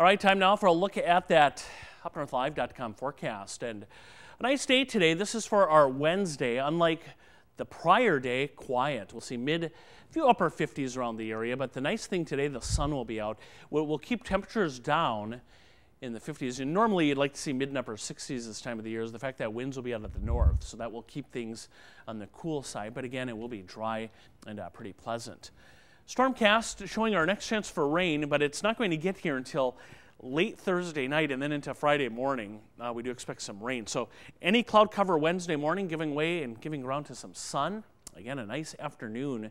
All right, time now for a look at that upnorthlive.com forecast. And a nice day today. This is for our Wednesday. Unlike the prior day, quiet. We'll see mid, few upper 50s around the area. But the nice thing today, the sun will be out. We'll, keep temperatures down in the 50s. And normally you'd like to see mid and upper 60s this time of the year is the fact that winds will be out of the north. So that will keep things on the cool side. But again, it will be dry and uh, pretty pleasant. Stormcast showing our next chance for rain, but it's not going to get here until late Thursday night and then into Friday morning. Uh, we do expect some rain. So any cloud cover Wednesday morning giving way and giving ground to some sun. Again, a nice afternoon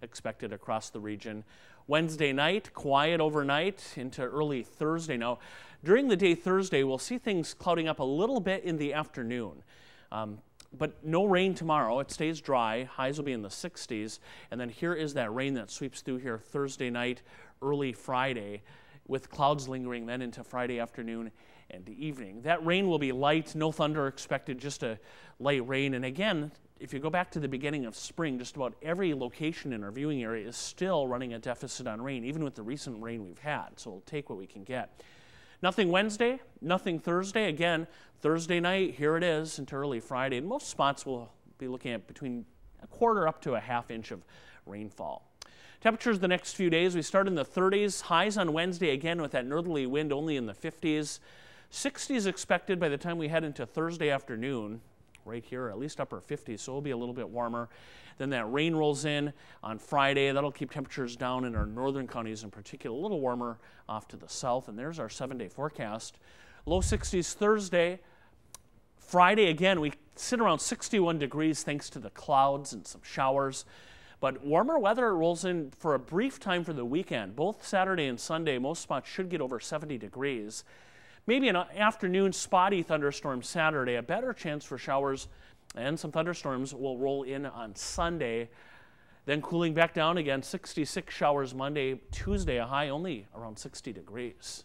expected across the region. Wednesday night, quiet overnight into early Thursday. Now, during the day Thursday, we'll see things clouding up a little bit in the afternoon. Um, but no rain tomorrow. It stays dry. Highs will be in the 60s. And then here is that rain that sweeps through here Thursday night, early Friday, with clouds lingering then into Friday afternoon and evening. That rain will be light, no thunder expected, just a light rain. And again, if you go back to the beginning of spring, just about every location in our viewing area is still running a deficit on rain, even with the recent rain we've had. So we'll take what we can get. Nothing Wednesday, nothing Thursday. Again, Thursday night, here it is into early Friday. And most spots will be looking at between a quarter up to a half inch of rainfall. Temperatures the next few days, we start in the 30s. Highs on Wednesday again with that northerly wind only in the 50s. 60s expected by the time we head into Thursday afternoon right here, at least upper 50s, so it'll be a little bit warmer. Then that rain rolls in on Friday. That'll keep temperatures down in our northern counties in particular, a little warmer off to the south. And there's our seven day forecast. Low 60s Thursday. Friday, again, we sit around 61 degrees thanks to the clouds and some showers. But warmer weather rolls in for a brief time for the weekend. Both Saturday and Sunday, most spots should get over 70 degrees. Maybe an afternoon spotty thunderstorm Saturday, a better chance for showers and some thunderstorms will roll in on Sunday. Then cooling back down again, 66 showers Monday, Tuesday, a high only around 60 degrees.